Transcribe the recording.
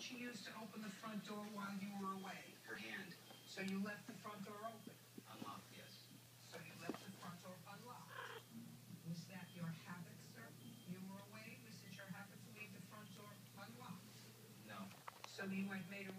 did she use to open the front door while you were away? Her hand So you left the front door open. unlocked, yes. So you left the front door unlocked. Was that your habit, sir? You were away. Was it your habit to leave the front door unlocked? No. So you had made a